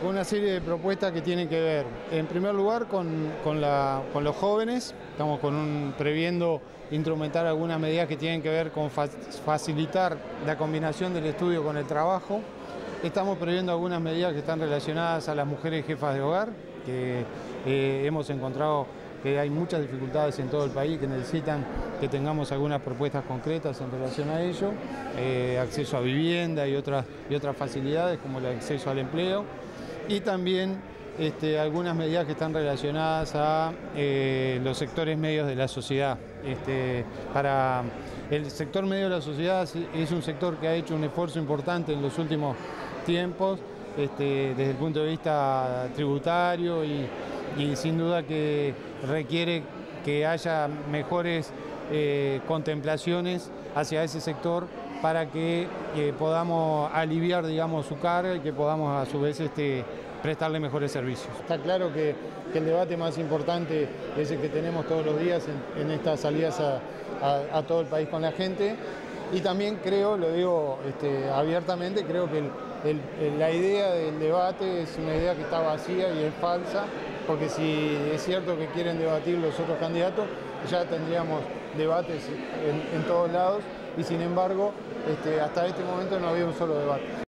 Con una serie de propuestas que tienen que ver, en primer lugar, con, con, los jóvenes. Estamos previendo instrumentar algunas medidas que tienen que ver con fa facilitar la combinación del estudio con el trabajo. Estamos previendo algunas medidas que están relacionadas a las mujeres jefas de hogar, que eh, hemos encontrado que hay muchas dificultades en todo el país que necesitan que tengamos algunas propuestas concretas en relación a ello, eh, acceso a vivienda y otras, y otras facilidades como el acceso al empleo y también este, algunas medidas que están relacionadas a eh, los sectores medios de la sociedad. Este, para el sector medio de la sociedad es un sector que ha hecho un esfuerzo importante en los últimos tiempos este, desde el punto de vista tributario y, sin duda que requiere que haya mejores eh, contemplaciones hacia ese sector para que eh, podamos aliviar digamos, su carga y que podamos a su vez este, prestarle mejores servicios. Está claro que, el debate más importante es el que tenemos todos los días en, estas salidas a, todo el país con la gente y también creo, lo digo este, abiertamente, creo que la idea del debate es una idea que está vacía y es falsa, porque si es cierto que quieren debatir los otros candidatos, ya tendríamos debates en, todos lados y sin embargo este, hasta este momento no había un solo debate.